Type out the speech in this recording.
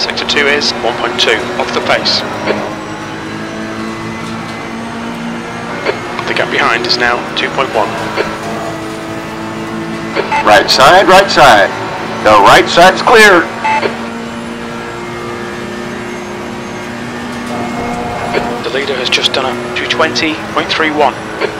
Sector 2 is 1.2 off the pace. The gap behind is now 2.1. Right side, right side. The right side's clear. The leader has just done a 220.31.